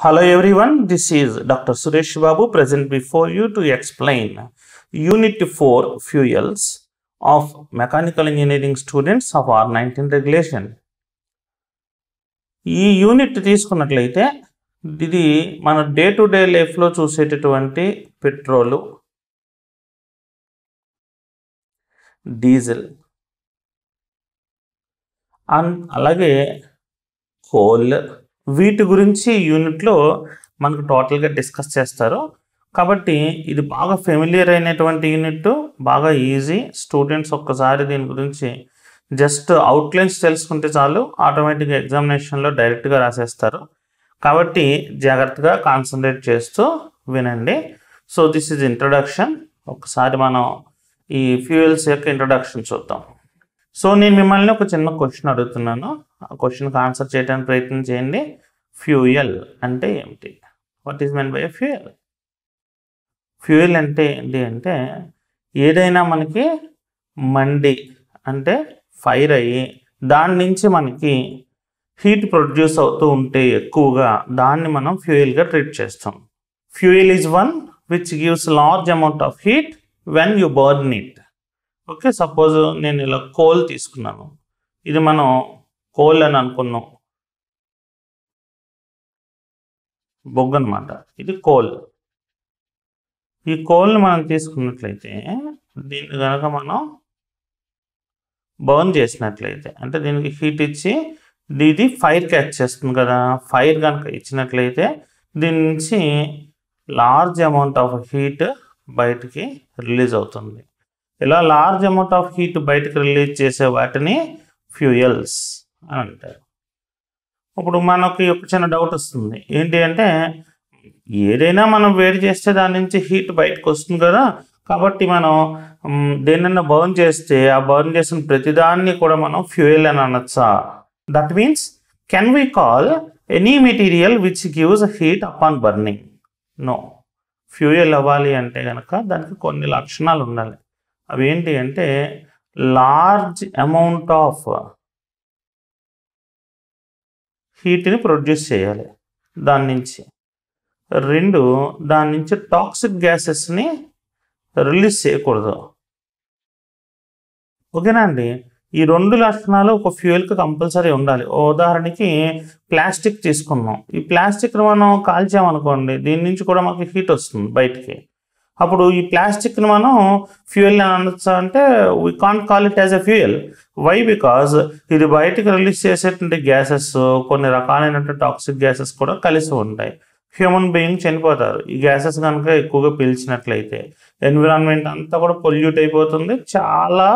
Hello everyone this is doctor Suresh Babu present before you to explain unit four fuels of mechanical engineering students of R nineteen regulation ఈ unit తీసుకున్నట్లయితే ఇది మన day to day లైఫ్లో చూసేటటువంటి petrol diesel and అలాగే coal వీటి గురించి యూనిట్లో మనకు టోటల్గా డిస్కస్ చేస్తారు. కాబట్టి ఇది బాగా ఫెమిలియర్ అయినటువంటి యూనిట్ బాగా ఈజీ. స్టూడెంట్స్ ఒక్కసారి దీని గురించి జస్ట్ అవుట్లైన్స్ తెలుసుకుంటే చాలు ఆటోమేటిక్గా ఎగ్జామినేషన్లో డైరెక్ట్గా రాసేస్తారు. కాబట్టి జాగ్రత్తగా కాన్సన్ట్రేట్ చేస్తూ వినండి. సో దిస్ ఇస్ ఇంట్రడక్షన్ ఒకసారి మనం ఈ ఫ్యూయల్స్ యొక్క ఇంట్రడక్షన్ చూద్దాం. సో నేను మిమ్మల్ని ఒక చిన్న క్వశ్చన్ అడుగుతున్నాను. ఆ క్వశ్చన్కి ఆన్సర్ చేయడానికి ప్రయత్నం చేయండి. ఫ్యూయల్ అంటే ఏమిటి? What is meant by fuel fuel అంటే ఏంటి అంటే ఏదైనా మనకి మండి అంటే ఫైర్ అయ్యి దాని నుంచి మనకి హీట్ ప్రొడ్యూస్ అవుతూ ఉంటే ఎక్కువగా దాన్ని మనం ఫ్యూయల్గా ట్రీట్ చేస్తాం. Fuel is one which gives large amount of heat when you burn it okay suppose నేను ఇలా కోల్ తీసుకున్నాను. ఇది మనం కోల్ అని అనుకున్నాం. బొగ్గు అనమాట ఇది కోల్ ఈ కోల్ని మనం తీసుకున్నట్లయితే దీన్ని కనుక మనం బర్న్ చేసినట్లయితే అంటే దీనికి హీట్ ఇచ్చి ఇది ఫైర్ క్యాచ్ చేస్తుంది కదా. ఫైర్ కనుక ఇచ్చినట్లయితే దీని నుంచి లార్జ్ అమౌంట్ ఆఫ్ హీట్ బయటికి రిలీజ్ అవుతుంది. ఇలా లార్జ్ అమౌంట్ ఆఫ్ హీట్ బయటకు రిలీజ్ చేసే వాటిని ఫ్యూయల్స్ అని అంటారు. ఇప్పుడు మనకి ఒక చిన్న డౌట్ వస్తుంది. ఏంటి అంటే ఏదైనా మనం వేడి చేస్తే దాని నుంచి హీట్ బయటకు వస్తుంది కదా. కాబట్టి మనం దేన్నైనా బర్న్ చేస్తే ఆ బర్న్ చేసిన ప్రతిదాన్ని కూడా మనం ఫ్యూయల్ అని అనొచ్చా? That means can we call any material which gives heat upon burning no fuel అవ్వాలి అంటే కనుక దానికి కొన్ని లక్షణాలు ఉండాలి. అవి ఏంటి అంటే లార్జ్ అమౌంట్ ఆఫ్ హీట్ని ప్రొడ్యూస్ చేయాలి దాని నుంచి. రెండు దాని నుంచి టాక్సిక్ గ్యాసెస్ని రిలీజ్ చేయకూడదు. ఓకేనా అండి? ఈ రెండు లక్షణాలు ఒక ఫ్యూయల్కి కంపల్సరీ ఉండాలి. ఉదాహరణకి ప్లాస్టిక్ తీసుకున్నాం. ఈ ప్లాస్టిక్ని మనం కాల్చామనుకోండి దీని నుంచి కూడా మనకి హీట్ వస్తుంది బయటికి. అప్పుడు ఈ ప్లాస్టిక్ని మనం ఫ్యూయల్ అని అనొచ్చా అంటే we can't call it as a fuel why because ఇది బయటికి రిలీజ్ చేసేటువంటి గ్యాసెస్ కొన్ని రకాలైనటువంటి టాక్సిక్ గ్యాసెస్ కూడా కలిసి ఉంటాయి. హ్యూమన్ బీయింగ్ చనిపోతారు. ఈ గ్యాసెస్ కనుక ఎక్కువగా పీల్చినట్లయితే ఎన్విరాన్మెంట్ అంతా కూడా పొల్యూట్ అయిపోతుంది. చాలా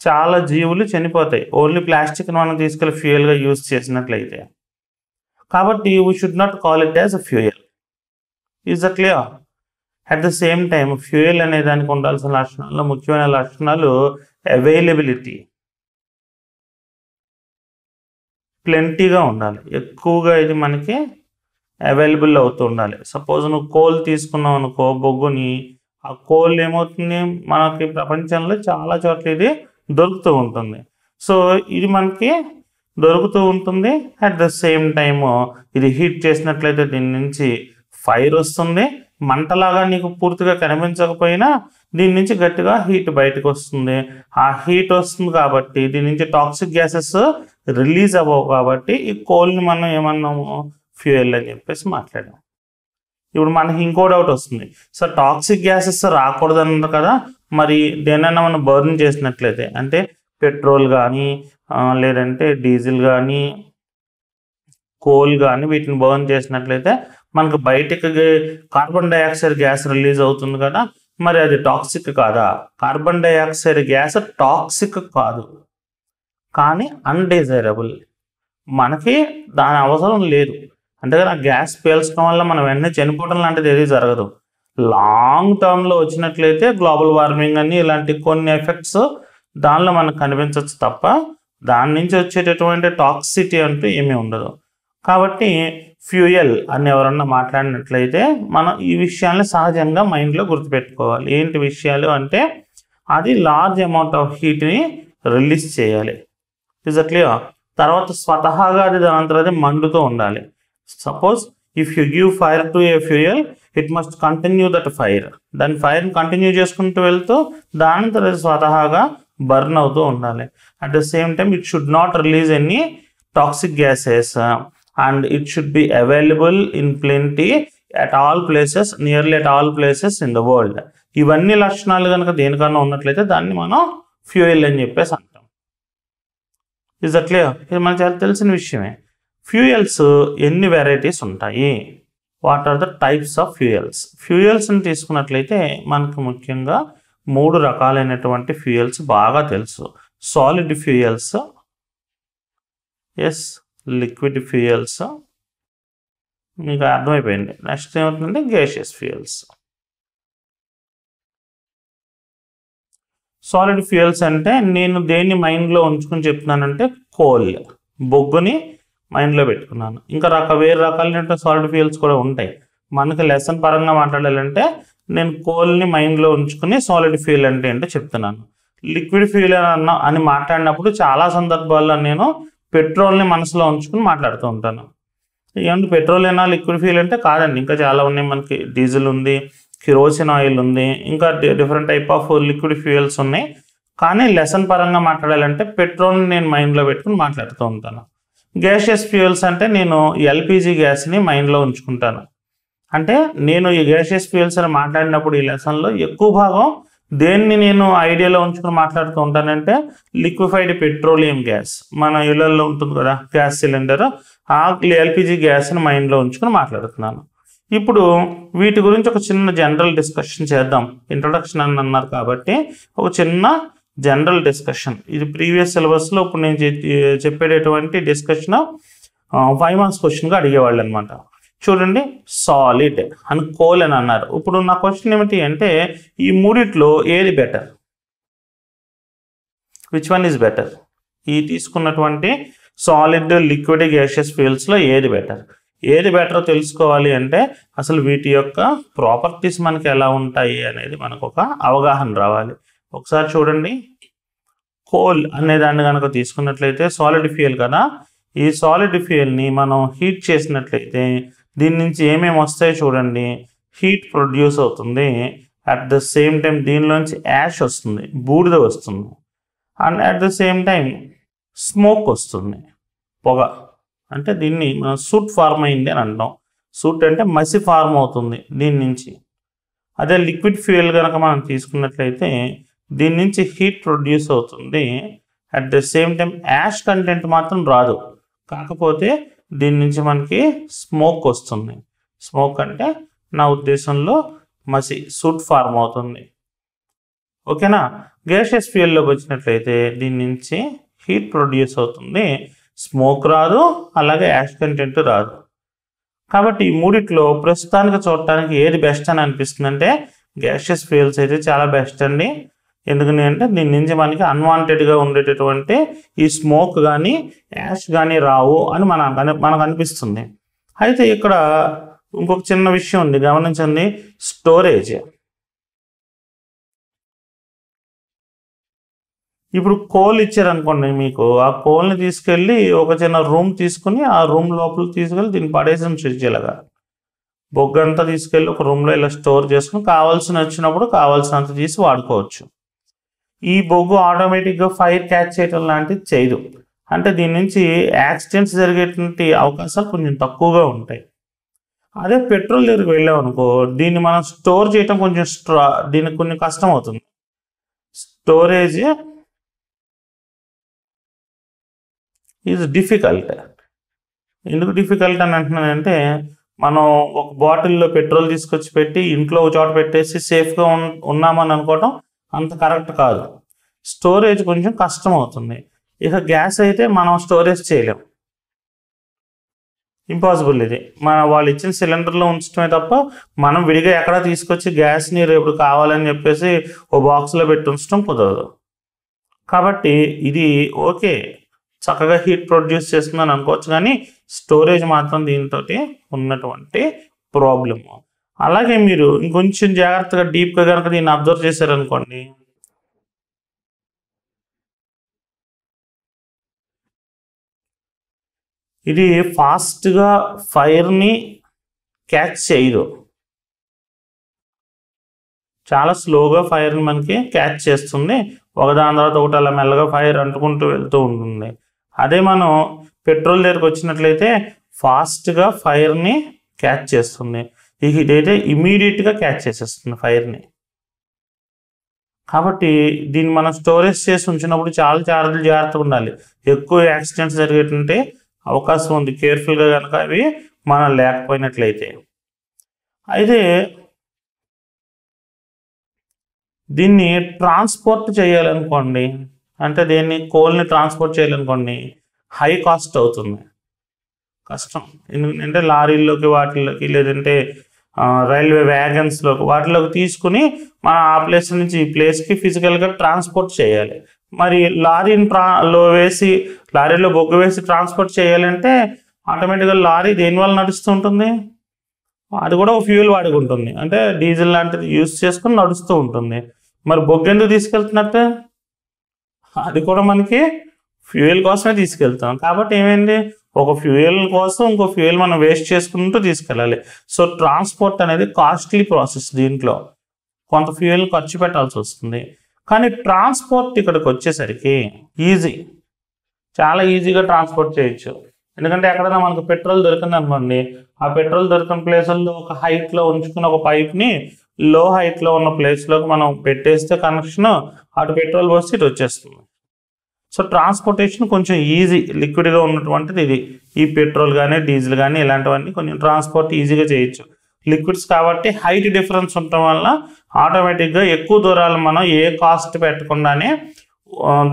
చాలా జీవులు చనిపోతాయి. ఓన్లీ ప్లాస్టిక్ని మనం తీసుకెళ్ళి ఫ్యూయల్గా యూజ్ చేసినట్లయితే. కాబట్టి we should not call it as a fuel is it clear at the same time fuel అనే దానికి ఉండాల్సిన లక్షణాల్లో ముఖ్యమైన లక్షణాలు అవైలబిలిటీ ప్లెంటీగా ఉండాలి. ఎక్కువగా ఇది మనకి అవైలబుల్ అవుతూ ఉండాలి. సపోజ్ నువ్వు కోల్ తీసుకున్నావు అనుకో బొగ్గుని ఆ కోల్ ఏమవుతుంది? మనకి ప్రపంచంలో చాలా చోట్ల ఇది దొరుకుతూ ఉంటుంది. సో ఇది మనకి దొరుకుతూ ఉంటుంది. అట్ ద సేమ్ టైము ఇది హీట్ చేసినట్లయితే దీని నుంచి ఫైర్ వస్తుంది. మంటలాగా నీకు పూర్తిగా కనిపించకపోయినా దీని నుంచి గట్టిగా హీట్ బయటకు వస్తుంది. ఆ హీట్ వస్తుంది కాబట్టి దీని నుంచి టాక్సిక్ గ్యాసెస్ రిలీజ్ అవ్వవు కాబట్టి ఈ కోల్ని మనం ఏమన్నాము? ఫ్యూయల్ అని చెప్పేసి మాట్లాడాము. ఇప్పుడు మనకి ఇంకో డౌట్ వస్తుంది. సో టాక్సిక్ గ్యాసెస్ రాకూడదు అన్నారు కదా మరి దేనైనా మనం బర్న్ చేసినట్లయితే అంటే పెట్రోల్ కానీ లేదంటే డీజిల్ కానీ కోల్ కానీ వీటిని బర్న్ చేసినట్లయితే మనకు బయటికి కార్బన్ డైఆక్సైడ్ గ్యాస్ రిలీజ్ అవుతుంది కదా మరి అది టాక్సిక్ కాదా? కార్బన్ డైఆక్సైడ్ గ్యాస్ టాక్సిక్ కాదు. కానీ అన్డిజైరబుల్. మనకి దాని అవసరం లేదు. అంటే ఆ గ్యాస్ పీల్చడం వల్ల మనం వెంటనే చనిపోవడం లాంటిది ఏది జరగదు. లాంగ్ టర్మ్లో వచ్చినట్లయితే గ్లోబల్ వార్మింగ్ అని ఇలాంటి కొన్ని ఎఫెక్ట్స్ దానిలో మనకు కనిపించవచ్చు తప్ప దాని నుంచి వచ్చేటటువంటి టాక్సిటీ అంటూ ఏమీ ఉండదు. కాబట్టి ఫ్యూయల్ అని ఎవరన్నా మాట్లాడినట్లయితే మనం ఈ విషయాలను సహజంగా మైండ్లో గుర్తుపెట్టుకోవాలి. ఏంటి విషయాలు అంటే అది లార్జ్ అమౌంట్ ఆఫ్ హీట్ని రిలీజ్ చేయాలి. Is clear? తర్వాత స్వతహాగా అది దాని అది మండుతూ ఉండాలి. Suppose if you give fire to a fuel it must continue that fire. దాని ఫైర్ని కంటిన్యూ చేసుకుంటూ వెళ్తూ దాని తర్వాత స్వతహాగా బర్న్ అవుతూ ఉండాలి. At the same time it should not release any toxic gases and it should be available in plenty at all places nearly at all places in the world ఇవన్నీ లక్షణాలు కనుక దేనికన్నా ఉన్నట్లయితే దాన్ని మనం ఫ్యూయల్ అని చెప్పేసి అంటాం. ఇస్ అట్లే ఇది మనకు చాలా తెలిసిన విషయమే. ఫ్యూయల్స్ ఎన్ని వెరైటీస్ ఉంటాయి? What are the types of fuels ఫ్యూయల్స్ని తీసుకున్నట్లయితే మనకు ముఖ్యంగా మూడు రకాలైనటువంటి ఫ్యూయల్స్ బాగా తెలుసు. Solid fuels yes liquid fuels. మీకు అర్థమైపోయింది. నెక్స్ట్ ఏమవుతుంది గ్యాషియస్ ఫ్యూయల్స్. సాలిడ్ ఫ్యూయల్స్ అంటే నేను దేన్ని మైండ్లో ఉంచుకుని చెప్తున్నానంటే కోల్. బొగ్గుని మైండ్లో పెట్టుకున్నాను. ఇంకా రక వేరే రకాలైన సాలిడ్ ఫ్యూయల్స్ కూడా ఉంటాయి. మనకి లెసన్ పరంగా మాట్లాడాలంటే నేను కోల్ని మైండ్లో ఉంచుకుని సాలిడ్ ఫ్యూయల్ అంటే ఏంటో చెప్తున్నాను. లిక్విడ్ ఫ్యూయల్ అన్న అని మాట్లాడినప్పుడు చాలా సందర్భాల్లో నేను పెట్రోల్ని మనసులో ఉంచుకుని మాట్లాడుతూ ఉంటాను. ఏమంటే పెట్రోల్ అయినా లిక్విడ్ ఫ్యూల్ అంటే కాదండి ఇంకా చాలా ఉన్నాయి మనకి. డీజిల్ ఉంది కిరోసిన్ ఆయిల్ ఉంది ఇంకా different type of liquid fuels ఉన్నాయి. కానీ లెసన్ పరంగా మాట్లాడాలంటే పెట్రోల్ని నేను మైండ్లో పెట్టుకుని మాట్లాడుతూ ఉంటాను. గ్యాషియస్ ఫ్యూయల్స్ అంటే నేను ఎల్పిజి గ్యాస్ని మైండ్లో ఉంచుకుంటాను. అంటే నేను ఈ గ్యాషియస్ ఫ్యూయల్స్ అని మాట్లాడినప్పుడు ఈ లెసన్లో ఎక్కువ భాగం దేన్ని నేను ఐడియాలో ఉంచుకుని మాట్లాడుతూ ఉంటానంటే లిక్విఫైడ్ పెట్రోలియం గ్యాస్ మన ఇళ్ళలో ఉంటుంది కదా గ్యాస్ సిలిండర్ ఆ ఎల్పిజి గ్యాస్ని మైండ్లో ఉంచుకుని మాట్లాడుతున్నాను. ఇప్పుడు వీటి గురించి ఒక చిన్న జనరల్ డిస్కషన్ చేద్దాం. ఇంట్రొడక్షన్ అని అన్నారు కాబట్టి ఒక చిన్న జనరల్ డిస్కషన్ ఇది ప్రీవియస్ సిలబస్లో ఇప్పుడు నేను చెప్పేటటువంటి డిస్కషన్ ఫైవ్ మార్క్స్ క్వశ్చన్గా అడిగేవాళ్ళు అనమాట చూడండి సాలిడ్ అని కోల్ అని అన్నారు. ఇప్పుడు నా క్వశ్చన్ ఏమిటి అంటే ఈ మూడిట్లో ఏది better which one is better ఈ తీసుకున్నటువంటి సాలిడ్ లిక్విడ్ గ్యాషియస్ ఫ్యూల్స్లో ఏది బెటర్ ఏది బెటర్ తెలుసుకోవాలి అంటే అసలు వీటి యొక్క ప్రాపర్టీస్ మనకి ఎలా ఉంటాయి అనేది మనకు ఒక అవగాహన రావాలి. ఒకసారి చూడండి. కోల్ అనే దాన్ని కనుక తీసుకున్నట్లయితే సాలిడ్ ఫ్యూయల్ కదా. ఈ సాలిడ్ ఫ్యూయల్ని మనం హీట్ చేసినట్లయితే దీని నుంచి ఏమేమి వస్తాయో చూడండి. హీట్ ప్రొడ్యూస్ అవుతుంది. అట్ ద సేమ్ టైం దీనిలోంచి యాష్ వస్తుంది. బూడిద వస్తుంది. And at the same time smoke వస్తుంది. పొగ. అంటే దీన్ని మనం సూట్ ఫార్మ్ అయింది అని అంటాం. సూట్ అంటే మసి ఫార్మ్ అవుతుంది దీని నుంచి. అదే లిక్విడ్ ఫ్యూయల్ కనుక మనం తీసుకున్నట్లయితే దీని నుంచి హీట్ ప్రొడ్యూస్ అవుతుంది. At the same time ash content మాత్రం రాదు. కాకపోతే దీని నుంచి మనకి స్మోక్ వస్తుంది. స్మోక్ అంటే నా ఉద్దేశంలో మసి సూట్ ఫార్మ్ అవుతుంది. ఓకేనా గ్యాషియస్ ఫ్యూయల్లోకి వచ్చినట్లయితే దీని నుంచి హీట్ ప్రొడ్యూస్ అవుతుంది. స్మోక్ రాదు అలాగే యాష్ కంటెంట్ రాదు. కాబట్టి ఈ మూడిట్లో ప్రస్తుతానికి చూడటానికి ఏది బెస్ట్ అని అనిపిస్తుంది అంటే గ్యాషియస్ ఫ్యూయల్స్ అయితే చాలా బెస్ట్ అండి. ఎందుకని అంటే దీని నుంచి మనకి అన్వాంటెడ్గా ఉండేటటువంటి ఈ స్మోక్ కానీ యాష్ కానీ రావు అని మన మనకు అనిపిస్తుంది. అయితే ఇక్కడ ఇంకొక చిన్న విషయం ఉంది గమనించండి. స్టోరేజ్ ఇప్పుడు కోల్ ఇచ్చారనుకోండి మీకు ఆ కోల్ని తీసుకెళ్ళి ఒక చిన్న రూమ్ తీసుకుని ఆ రూమ్ లోపల తీసుకెళ్ళి దీన్ని పడేసిన ఫ్రిడ్జ్ ఇలాగా బొగ్గంతా తీసుకెళ్ళి ఒక రూమ్లో ఇలా స్టోర్ చేసుకుని కావాల్సిన వచ్చినప్పుడు కావాల్సినంత తీసి వాడుకోవచ్చు. ఈ బొగ్గు ఆటోమేటిక్గా ఫైర్ క్యాచ్ చేయటం లాంటిది చేయదు. అంటే దీని నుంచి యాక్సిడెంట్స్ జరిగేటువంటి అవకాశాలు కొంచెం తక్కువగా ఉంటాయి. అదే పెట్రోల్ దగ్గరికి వెళ్ళాం అనుకో దీన్ని మనం స్టోర్ చేయటం కొంచెం స్ట్రా దీనికి కొంచెం కష్టం అవుతుంది స్టోరేజ్ ఈజ్ డిఫికల్ట్ ఎందుకు డిఫికల్ట్ అని అంటున్నానంటే మనం ఒక బాటిల్లో పెట్రోల్ తీసుకొచ్చి పెట్టి ఇంట్లో ఒక చోట పెట్టేసి సేఫ్గా ఉన్నామని అనుకోవటం అంత కరెక్ట్ కాదు. స్టోరేజ్ కొంచెం కష్టం అవుతుంది ఇక గ్యాస్ అయితే మనం స్టోరేజ్ చేయలేం. ఇంపాసిబుల్ ఇది. మన వాళ్ళు ఇచ్చిన సిలిండర్లో ఉంచడమే తప్ప మనం విడిగా ఎక్కడ తీసుకొచ్చి గ్యాస్ని రేపు కావాలని చెప్పేసి ఓ బాక్స్లో పెట్టి ఉంచడం కుదరదు. కాబట్టి ఇది ఓకే. చక్కగా హీట్ ప్రొడ్యూస్ చేస్తుందని అనుకోవచ్చు కానీ స్టోరేజ్ మాత్రం దీనితోటి ఉన్నటువంటి ప్రాబ్లము. అలాగే మీరు ఇంకొంచెం జాగ్రత్తగా డీప్గా కనుక దీన్ని అబ్జర్వ్ చేశారనుకోండి. ఇది ఫాస్ట్గా ఫైర్ని క్యాచ్ చేయదు. చాలా స్లోగా ఫైర్ని మనకి క్యాచ్ చేస్తుంది. ఒకదాని తర్వాత ఒకటి అలా మెల్లగా ఫైర్ అంటుకుంటూ వెళ్తూ ఉంటుంది. అదే మనం పెట్రోల్ దగ్గరకు వచ్చినట్లయితే ఫాస్ట్గా ఫైర్ని క్యాచ్ చేస్తుంది. ఇక ఇదైతే ఇమీడియట్గా క్యాచ్ చేసేస్తుంది ఫైర్ని కాబట్టి దీన్ని మనం స్టోరేజ్ చేసి ఉంచినప్పుడు చాలా చాలా జాగ్రత్తగా ఉండాలి. ఎక్కువ యాక్సిడెంట్స్ జరిగేటంటే అవకాశం ఉంది. కేర్ఫుల్గా కనుక అవి మనం లేకపోయినట్లయితే. అయితే దీన్ని ట్రాన్స్పోర్ట్ చేయాలనుకోండి అంటే దీన్ని కోల్ని ట్రాన్స్పోర్ట్ చేయాలనుకోండి హై కాస్ట్ అవుతుంది. కష్టం. ఎందుకంటే లారీల్లోకి వాటిల్లోకి లేదంటే రైల్వే వ్యాగన్స్లోకి వాటిలోకి తీసుకుని మనం ఆ ప్లేస్ నుంచి ఈ ప్లేస్కి ఫిజికల్గా ట్రాన్స్పోర్ట్ చేయాలి. మరి లారీని ప్రా లో వేసి లారీలో బొగ్గు వేసి ట్రాన్స్పోర్ట్ చేయాలంటే ఆటోమేటిక్గా లారీ దేనివల్ల నడుస్తూ ఉంటుంది? అది కూడా ఒక ఫ్యూయల్ వాడుకుంటుంది. అంటే డీజిల్ లాంటిది యూజ్ చేసుకుని నడుస్తూ ఉంటుంది. మరి బొగ్గు ఎందుకు తీసుకెళ్తున్నట్టు? అది కూడా మనకి ఫ్యూయల్ కోసమే తీసుకెళ్తాం. కాబట్టి ఏమైంది? ఒక ఫ్యూయల్ కోసం ఇంకో ఫ్యూయల్ మనం వేస్ట్ చేసుకుంటూ తీసుకెళ్ళాలి. సో ట్రాన్స్పోర్ట్ అనేది కాస్ట్లీ ప్రాసెస్ దీంట్లో. కొంత ఫ్యూయల్ ఖర్చు పెట్టాల్సి వస్తుంది. కానీ ట్రాన్స్పోర్ట్ ఇక్కడికి వచ్చేసరికి ఈజీ. చాలా ఈజీగా ట్రాన్స్పోర్ట్ చేయొచ్చు. ఎందుకంటే ఎక్కడైనా మనకు పెట్రోల్ దొరికింది అనుకోండి ఆ పెట్రోల్ దొరికిన ప్లేసుల్లో ఒక హైట్లో ఉంచుకున్న ఒక పైప్ని లో హైట్లో ఉన్న ప్లేస్లోకి మనం పెట్టేస్తే కనెక్షన్ అటు పెట్రోల్ పోస్తే ఇటు వచ్చేస్తుంది. సో ట్రాన్స్పోర్టేషన్ కొంచెం ఈజీ లిక్విడ్గా ఉన్నటువంటిది ఇది. ఈ పెట్రోల్ కానీ డీజిల్ కానీ ఇలాంటివన్నీ కొంచెం ట్రాన్స్పోర్ట్ ఈజీగా చేయొచ్చు. లిక్విడ్స్ కాబట్టి హైట్ డిఫరెన్స్ ఉండటం వల్ల ఆటోమేటిక్గా ఎక్కువ దూరాలు మనం ఏ కాస్ట్ పెట్టకుండానే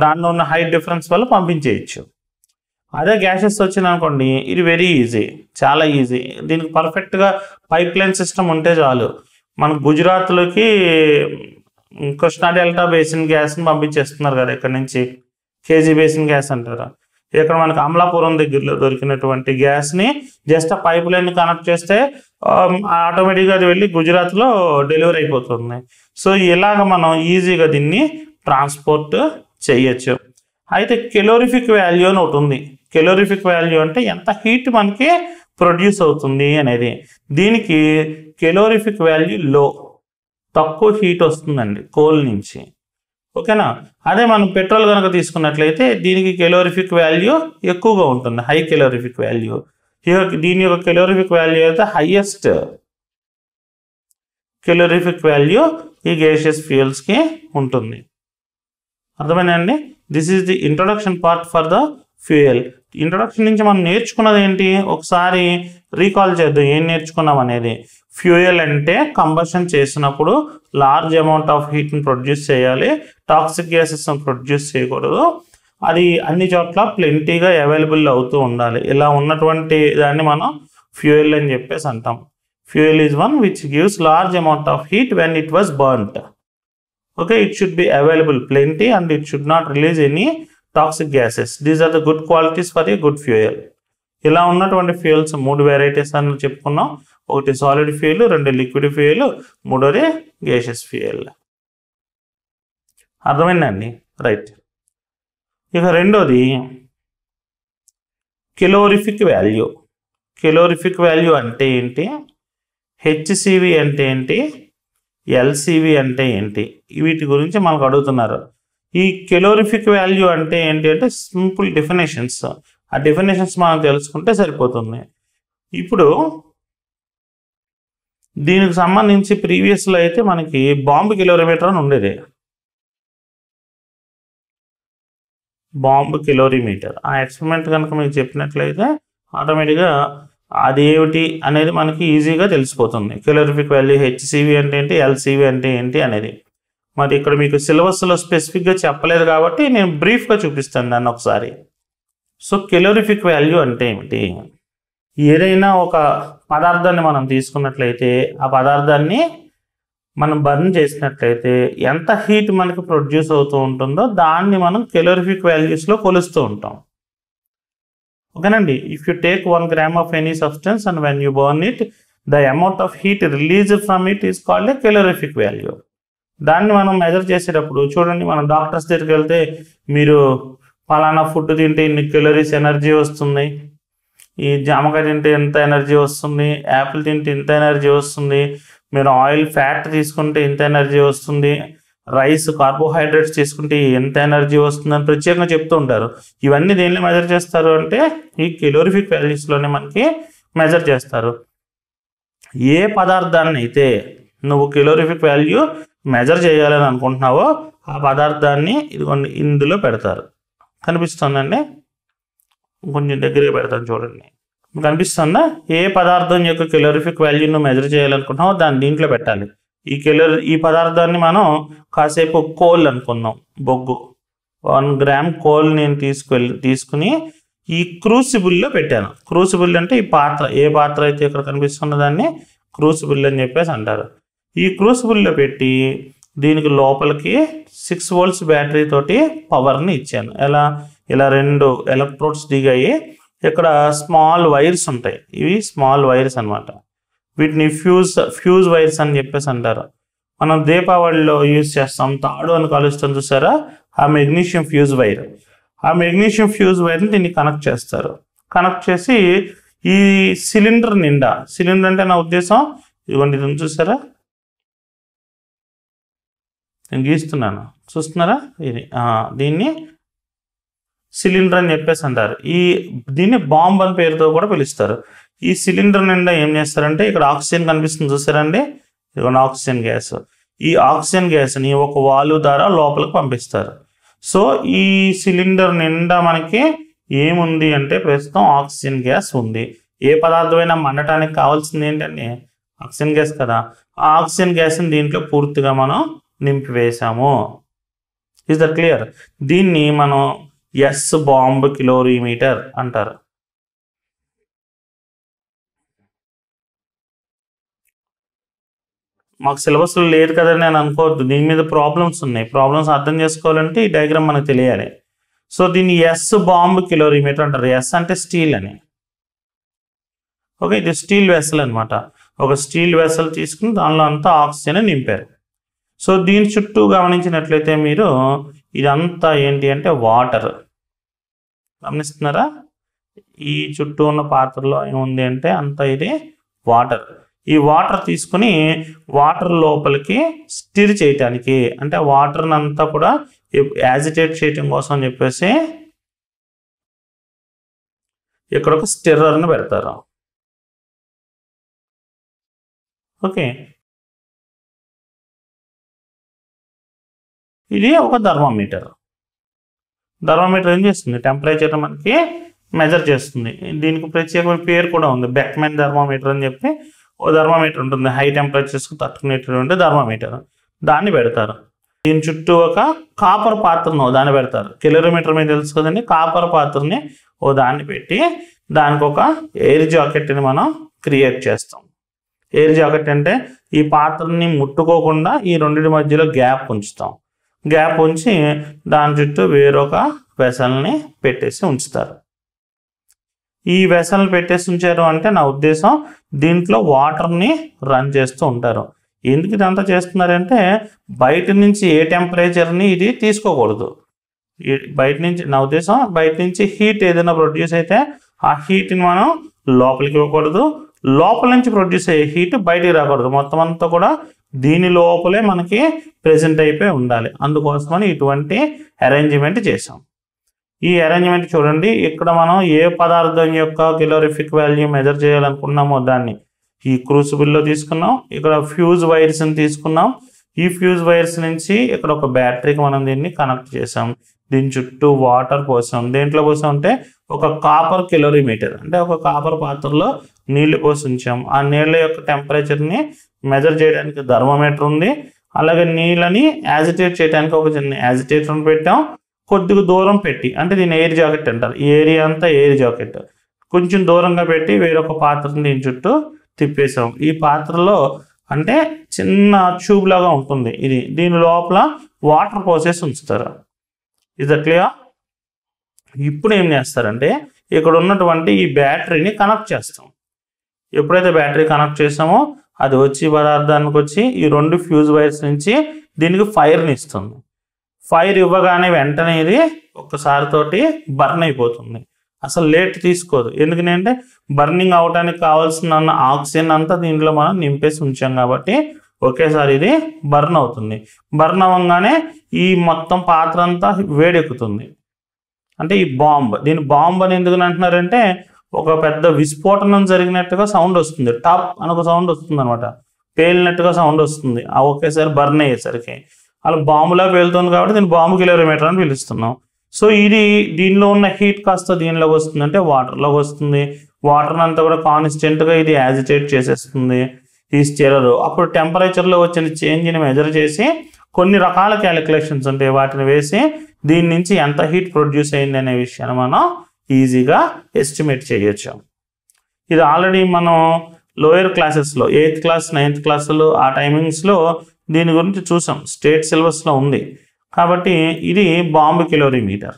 దానిలో ఉన్న హైట్ డిఫరెన్స్ వల్ల పంపించేయచ్చు. అదే గ్యాసెస్ వచ్చింది అనుకోండి ఇది వెరీ ఈజీ చాలా ఈజీ. దీనికి పర్ఫెక్ట్గా పైప్ లైన్ సిస్టమ్ ఉంటే చాలు. మన గుజరాత్లోకి కృష్ణా డెల్టా బేసిన్ గ్యాస్ని పంపించేస్తున్నారు కదా ఇక్కడ నుంచి. కేజీ బేసిన్ గ్యాస్ అంటారు? ఇక్కడ మనకి అమలాపురం దగ్గరలో దొరికినటువంటి గ్యాస్ని జస్ట్ ఆ పైప్ లైన్ కనెక్ట్ చేస్తే um, ఆటోమేటిక్గా అది వెళ్ళి గుజరాత్లో డెలివరీ అయిపోతుంది. సో ఇలాగ మనం ఈజీగా దీన్ని ట్రాన్స్పోర్ట్ చేయొచ్చు. అయితే కెలోరిఫిక్ వాల్యూ అని ఒకటి ఉంది. కెలోరిఫిక్ వాల్యూ అంటే ఎంత హీట్ మనకి ప్రొడ్యూస్ అవుతుంది అనేది. దీనికి కెలోరిఫిక్ వాల్యూ లో తక్కువ హీట్ వస్తుందండి కోల్ నుంచి. ఓకేనా? అదే మనం పెట్రోల్ కనుక తీసుకున్నట్లయితే దీనికి కెలోరిఫిక్ వాల్యూ ఎక్కువగా ఉంటుంది. హై కెలోరిఫిక్ వాల్యూ దీని యొక్క కెలోరిఫిక్ వాల్యూ అయితే హైయెస్ట్ కెలోరిఫిక్ వాల్యూ ఈ గేషియస్ ఫ్యూయల్స్కి ఉంటుంది. అర్థమైందండి? This is the introduction part for the fuel introduction నుంచి మనం నేర్చుకున్నది ఏంటి? ఒకసారి రీకాల్ చేద్దాం ఏం నేర్చుకున్నాం అనేది. ఫ్యూయల్ అంటే కంబషన్ చేసినప్పుడు లార్జ్ అమౌంట్ ఆఫ్ హీట్ని ప్రొడ్యూస్ చేయాలి. టాక్సిక్ గ్యాసెస్ని ప్రొడ్యూస్ చేయకూడదు. అది అన్ని చోట్ల ప్లెంటీగా అవైలబుల్ అవుతూ ఉండాలి. ఇలా ఉన్నటువంటి దాన్ని మనం ఫ్యూయల్ అని చెప్పేసి అంటాం. Fuel is one which gives large amount of heat when it was burnt okay it should be available plenty and it should not release any toxic gases. These are the good qualities for a good fuel ఇలా ఉన్నటువంటి fuels మూడు varieties అని చెప్పుకున్నాం. ఒకటి solid fuel రెండు liquid fuel మూడోది gaseous fuel అర్థమైందండి right ఇక రెండోది కిలోరిఫిక్ వాల్యూ కిలోరిఫిక్ వాల్యూ అంటే ఏంటి? హెచ్సివి అంటే ఏంటి? ఎల్సివి అంటే ఏంటి? వీటి గురించి మనకు అడుగుతున్నారు. ఈ కెలోరిఫిక్ వాల్యూ అంటే ఏంటి అంటే సింపుల్ డెఫినేషన్స్ ఆ డెఫినేషన్స్ మనం తెలుసుకుంటే సరిపోతుంది. ఇప్పుడు దీనికి సంబంధించి ప్రీవియస్లో అయితే మనకి బాంబు కిలోమీటర్ అని ఉండేది. బాంబు కిలోరీమీటర్ ఆ ఎక్స్పెరిమెంట్ కనుక మీకు చెప్పినట్లయితే ఆటోమేటిక్గా అది ఏమిటి అనేది మనకి ఈజీగా తెలిసిపోతుంది. కెలోరిఫిక్ వాల్యూ హెచ్సివి అంటే ఏంటి? ఎల్సివి అంటే ఏంటి? అనేది. మరి ఇక్కడ మీకు సిలబస్లో స్పెసిఫిక్గా చెప్పలేదు కాబట్టి నేను బ్రీఫ్గా చూపిస్తాను దాన్ని ఒకసారి. సో కెలోరిఫిక్ వాల్యూ అంటే ఏమిటి? ఏదైనా ఒక పదార్థాన్ని మనం తీసుకున్నట్లయితే ఆ పదార్థాన్ని మనం బర్న్ చేసినట్లయితే ఎంత హీట్ మనకి ప్రొడ్యూస్ అవుతూ ఉంటుందో దాన్ని మనం కెలోరిఫిక్ వాల్యూస్లో కొలుస్తూ ఉంటాం. ఓకేనండి? If you take one gram of any substance and when you burn it the amount of heat release from it is called a calorific value దాన్ని మనం మెజర్ చేసేటప్పుడు చూడండి మనం డాక్టర్స్ దగ్గరికి వెళ్తే మీరు ఫలానా ఫుడ్ తింటే ఇన్ని కెలోరీస్ ఎనర్జీ వస్తుంది. ఈ జామకాయ తింటే ఎంత ఎనర్జీ వస్తుంది. యాపిల్ తింటే ఇంత ఎనర్జీ వస్తుంది. మీరు ఆయిల్ ఫ్యాట్ తీసుకుంటే ఇంత ఎనర్జీ వస్తుంది. రైస్ కార్బోహైడ్రేట్స్ తీసుకుంటే ఎంత ఎనర్జీ వస్తుంది అని ప్రత్యేకంగా చెప్తూ ఉంటారు. ఇవన్నీ దేనిలో మెజర్ చేస్తారు అంటే ఈ కెలోరిఫిక్ వాల్యూస్లోనే మనకి మెజర్ చేస్తారు. ఏ పదార్థాన్ని అయితే నువ్వు కెలోరిఫిక్ వాల్యూ మెజర్ చేయాలని అనుకుంటున్నావో ఆ పదార్థాన్ని ఇదిగోండి ఇందులో పెడతారు. కనిపిస్తుందండి? కొంచెం దగ్గరగా పెడతాను చూడండి. కనిపిస్తుందా? ఏ పదార్థం యొక్క కెలోరిఫిక్ వాల్యూను మెజర్ చేయాలనుకుంటున్నామో దాన్ని దీంట్లో పెట్టాలి. ఈ కెలోరి ఈ పదార్థాన్ని మనం కాసేపు కోల్ అనుకుందాం. బొగ్గు. వన్ గ్రామ్ కోల్ నేను తీసుకెళ్ళి తీసుకుని ఈ క్రూసిబుల్లో పెట్టాను. క్రూసిబుల్ అంటే ఈ పాత్ర. ఏ పాత్ర అయితే ఇక్కడ కనిపిస్తున్న దాన్ని క్రూసిబుల్ అని చెప్పేసి అంటారు. ఈ క్రూసిబుల్లో పెట్టి దీనికి లోపలికి సిక్స్ వోల్ట్స్ బ్యాటరీ తోటి పవర్ని ఇచ్చాను. ఎలా? ఇలా రెండు ఎలక్ట్రోడ్స్ దిగాయి ఇక్కడ స్మాల్ వైర్స్ ఉంటాయి. ఇవి స్మాల్ వైర్స్ అన్నమాట. వీటిని ఫ్యూజ్ ఫ్యూజ్ వైర్స్ అని చెప్పేసి అంటారు. మనం దీపావళిలో యూజ్ చేస్తాం. తాడు అని కలుస్తాం చూసారా? ఆ మెగ్నీషియం ఫ్యూజ్ వైర్ ఆ మెగ్నీషియం ఫ్యూజ్ వైర్ని దీన్ని కనెక్ట్ చేస్తారు. కనెక్ట్ చేసి ఈ సిలిండర్ నిండా సిలిండర్ అంటే నా ఉద్దేశం ఇదిగోండి ఇది చూసారా? నేను గీస్తున్నాను. చూస్తున్నారా? ఇది దీన్ని సిలిండర్ అని చెప్పేసి అంటారు. ఈ దీన్ని బాంబ్ అని పేరుతో కూడా పిలుస్తారు. ఈ సిలిండర్ నిండా ఏం చేస్తారంటే ఇక్కడ ఆక్సిజన్ కనిపిస్తుంది చూసారండి? ఇదిగోండి ఆక్సిజన్ గ్యాస్. ఈ ఆక్సిజన్ గ్యాస్ని ఒక వాల్వ్ ద్వారా లోపలికి పంపిస్తారు. సో ఈ సిలిండర్ నిండా మనకి ఏముంది అంటే ప్రస్తుతం ఆక్సిజన్ గ్యాస్ ఉంది. ఏ పదార్థమైనా మండటానికి కావాల్సింది ఏంటండి ఆక్సిజన్ గ్యాస్ కదా. ఆ ఆక్సిజన్ గ్యాస్ని దీంట్లో పూర్తిగా మనం నింపివేశాము. ఇస్ దట్ క్లియర్ దీన్ని మనం ఎస్ బాంబ్ కిలోరీమీటర్ అంటారు. మాకు సిలబస్ లేదు కదని నేను అనుకోవద్దు. దీని మీద ప్రాబ్లమ్స్ ఉన్నాయి. ప్రాబ్లమ్స్ అర్థం చేసుకోవాలంటే ఈ డయాగ్రామ్ మనకు తెలియాలి. సో దీన్ని ఎస్ బాంబ్ కిలోరీమీటర్ అంటారు. ఎస్ అంటే స్టీల్ అని. ఓకే ఇది స్టీల్ వెసల్ అనమాట ఒక స్టీల్ వెసల్ తీసుకుని దానిలో అంతా ఆక్సిజన్ నింపారు. సో దీని చుట్టూ గమనించినట్లయితే మీరు ఇదంతా ఏంటి అంటే వాటర్. గమనిస్తున్నారా? ఈ చుట్టూ ఉన్న పాత్రలో ఏముంది అంటే అంతా ఇది వాటర్. ఈ వాటర్ తీసుకుని వాటర్ లోపలికి స్టిర్ చేయటానికి అంటే వాటర్ని అంతా కూడా యాజిటేట్ చేయటం కోసం అని చెప్పేసి ఇక్కడ ఒక స్టిర్రర్ని పెడతారు. ఓకే. ఇది ఒక థర్మామీటర్ థర్మామీటర్ ఏం చేస్తుంది? టెంపరేచర్ మనకి మెజర్ చేస్తుంది. దీనికి ప్రత్యేకమైన పేరు కూడా ఉంది. బెక్మెన్ థర్మామీటర్ అని చెప్పి ఓ థర్మామీటర్ ఉంటుంది. హై టెంపరేచర్స్కి తట్టుకునేటటువంటి థర్మామీటర్ దాన్ని పెడతారు. దీని చుట్టూ ఒక కాపర్ పాత్రను దాన్ని పెడతారు. కిలోమీటర్ మీద తెలుసు కదండి. కాపర్ పాత్రని ఓ దాన్ని పెట్టి దానికి ఒక ఎయిర్ జాకెట్ని మనం క్రియేట్ చేస్తాం. ఎయిర్ జాకెట్ అంటే ఈ పాత్రని ముట్టుకోకుండా ఈ రెండింటి మధ్యలో గ్యాప్ ఉంచుతాం. గ్యాప్ ఉంచి దాని చుట్టూ వేరొక వెసల్ని పెట్టేసి ఉంచుతారు. ఈ వెసల్ని పెట్టేసి ఉంచారు అంటే నా ఉద్దేశం దీంట్లో వాటర్ని రన్ చేస్తూ ఉంటారు. ఎందుకు ఇదంతా చేస్తున్నారంటే బయట నుంచి ఏ టెంపరేచర్ని ఇది తీసుకోకూడదు. బయట నుంచి నా ఉద్దేశం బయట నుంచి హీట్ ఏదైనా ప్రొడ్యూస్ అయితే ఆ హీట్ని మనం లోపలికి ఇవ్వకూడదు. లోపల నుంచి ప్రొడ్యూస్ అయ్యే హీట్ బయటికి రాకూడదు. మొత్తం అంతా కూడా దీని లోపలే మనకి ప్రెజెంట్ అయిపోయి ఉండాలి. అందుకోసమని ఇటువంటి అరేంజ్మెంట్ చేసాం ఈ అరేంజ్మెంట్ చూడండి ఇక్కడ మనం ఏ పదార్థం యొక్క కిలోరిఫిక్ వాల్యూ మెజర్ చేయాలనుకున్నామో దాన్ని ఈ క్రూసిబుల్లో తీసుకున్నాం ఇక్కడ ఫ్యూజ్ వైర్స్ని తీసుకున్నాం. ఈ ఫ్యూజ్ వైర్స్ నుంచి ఇక్కడ ఒక బ్యాటరీకి మనం దీన్ని కనెక్ట్ చేసాం దీని చుట్టూ వాటర్ పోసాం. దేంట్లో పోసాం అంటే ఒక కాపర్ కిలోరీమీటర్ అంటే ఒక కాపర్ పాత్రలో నీళ్ళు పోసి ఉంచాం. ఆ నీళ్ళ యొక్క టెంపరేచర్ని మెజర్ చేయడానికి ధర్మమీటర్ ఉంది. అలాగే నీళ్ళని యాజిటేట్ చేయడానికి ఒక చిన్న యాజిటేటర్ పెట్టాం. కొద్దిగా దూరం పెట్టి అంటే దీని ఎయిర్ జాకెట్ అంటారు. ఈ ఏరియా అంతా ఎయిర్ జాకెట్ కొంచెం దూరంగా పెట్టి వేరొక పాత్రని దీని చుట్టూ తిప్పేసాం. ఈ పాత్రలో అంటే చిన్న ట్యూబ్ లాగా ఉంటుంది ఇది. దీని లోపల వాటర్ పోసేస్ ఉంచుతారు. ఇది అట్లా ఇప్పుడు ఏం చేస్తారంటే ఇక్కడ ఉన్నటువంటి ఈ బ్యాటరీని కనెక్ట్ చేస్తాం. ఎప్పుడైతే బ్యాటరీ కనెక్ట్ చేస్తామో అది వచ్చి పదార్థానికి వచ్చి ఈ రెండు ఫ్యూజ్ వైర్స్ నుంచి దీనికి ఫైర్ని ఇస్తుంది. ఫైర్ ఇవ్వగానే వెంటనే ఇది ఒక్కసారి తోటి బర్న్ అయిపోతుంది. అసలు లేట్ తీసుకోదు. ఎందుకంటే బర్నింగ్ అవడానికి కావాల్సిన ఆక్సిజన్ అంతా దీంట్లో మనం నింపేసి ఉంచాం కాబట్టి ఒకేసారి ఇది బర్న్ అవుతుంది. బర్న్ అవ్వగానే ఈ మొత్తం పాత్ర అంతా వేడెక్కుతుంది. అంటే ఈ బాంబ్. దీని బాంబ్ అని ఎందుకు అంటున్నారంటే ఒక పెద్ద విస్ఫోటనం జరిగినట్టుగా సౌండ్ వస్తుంది. టాప్ అని ఒక సౌండ్ వస్తుంది అనమాట పేలినట్టుగా సౌండ్ వస్తుంది. ఆ ఒకేసారి బర్న్ అయ్యేసరికి. అలా బాంబులా పేలుతుంది కాబట్టి దీన్ని బాంబు కిలోమీటర్ అని పిలుస్తున్నాం. సో ఇది దీనిలో ఉన్న హీట్ కాస్త దీనిలోకి వస్తుంది అంటే వాటర్లోకి వస్తుంది. వాటర్ అంతా కూడా కాన్స్టెంట్గా ఇది యాజిటేట్ చేసేస్తుంది. ఈ స్టిరర్ అప్పుడు టెంపరేచర్లో వచ్చిన చేంజ్ని మెజర్ చేసి కొన్ని రకాల క్యాలిక్యులేషన్స్ ఉంటాయి. వాటిని వేసి దీని నుంచి ఎంత హీట్ ప్రొడ్యూస్ అయింది అనే విషయాన్ని మనం ఈజీగా ఎస్టిమేట్ చేయొచ్చు. ఇది ఆల్రెడీ మనం లోయర్ క్లాసెస్లో ఎయిత్ క్లాస్ నైన్త్ క్లాసులు ఆ టైమింగ్స్లో దీని గురించి చూసాం. స్టేట్ సిలబస్లో ఉంది. కాబట్టి ఇది బాంబు కిలోరీమీటర్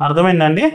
అర్థమైందండి?